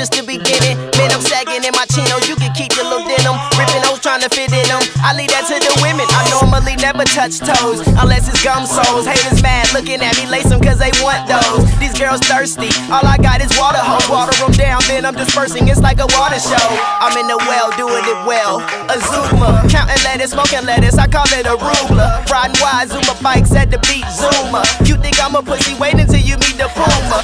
just the beginning. Man, I'm sagging in my chinos. You can keep your little I leave that to the women. I normally never touch toes unless it's gum soles. Haters mad looking at me. Lace them cause they want those. These girls thirsty. All I got is water hose. Water them down, then I'm dispersing. It's like a water show. I'm in the well doing it well. A Zuma. Counting lettuce, smoking lettuce. I call it a ruler. Riding wide, Zuma bikes at the beat. Zuma. You think I'm a pussy? Wait until you meet the Puma.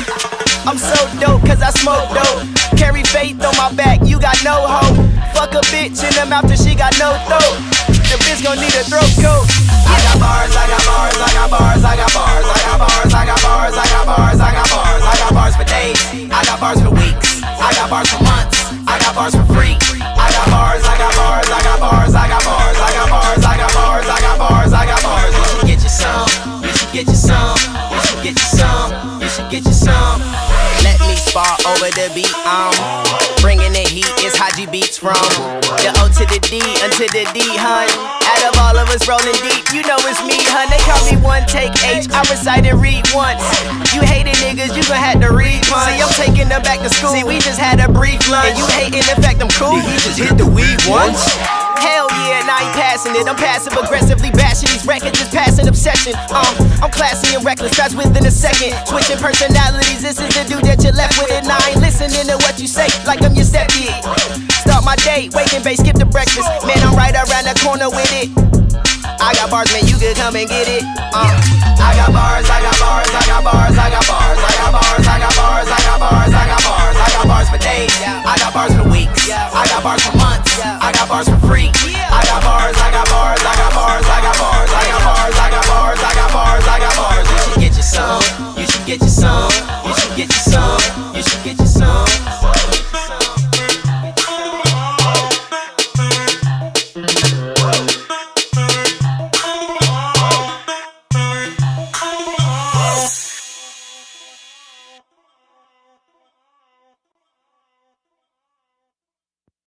I'm so dope cause I smoke dope. Carry faith on my back, you got no hope. Fuck a bitch in the mouth till she got no throat. The bitch gon' need a throat coat. I got bars, I got bars, I got bars, I got bars, I got bars, I got bars, I got bars, I got bars, I got bars for days, I got bars for weeks, I got bars for months, I got bars for free. I got bars, I got bars, I got bars, I got bars, I got bars, I got bars, I got bars, I got bars. You should get you some, you should get you some, you should get you some, you should get you some. Let me spar over the beat, um Bringing the heat, from The O to the D, unto the D, hun. Out of all of us rolling deep, you know it's me, hun. They call me one take H, I recite and read once. You hating niggas, you gon' have to read pun See, I'm taking them back to school, see, we just had a brief lunch. And you hating the fact I'm cool, you just hit the weed once. Hell yeah, and I ain't passing it. I'm passive aggressively bashing these records, just passing obsession. Um, I'm classy and reckless, that's within a second. Switching personalities, this is the dude that you left with, and I ain't listening to what you say like I'm your stepkid. My day, waking base, skip the breakfast. Man, I'm right around the corner with it. I got bars, man, you could come and get it. Uh, I got bars, I got bars, I got bars, I got bars, I got bars, I got bars, I got bars, I got bars, I got bars for days, I got bars for weeks, I got bars for months, I got bars for free. I got bars, I got bars, I got bars, I got bars, I got bars, I got bars, I got bars, I got bars. You should get your song, you should get your some, you should get you some, you should get you some.